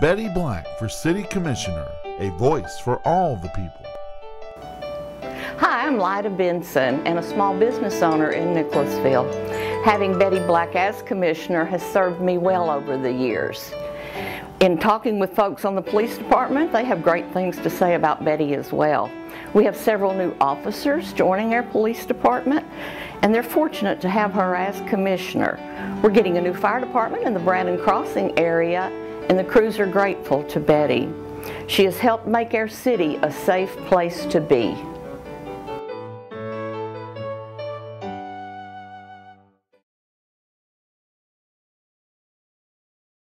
Betty Black for City Commissioner, a voice for all the people. Hi, I'm Lyda Benson and a small business owner in Nicholasville. Having Betty Black as Commissioner has served me well over the years. In talking with folks on the police department, they have great things to say about Betty as well. We have several new officers joining our police department, and they're fortunate to have her as commissioner. We're getting a new fire department in the Brannon Crossing area, and the crews are grateful to Betty. She has helped make our city a safe place to be.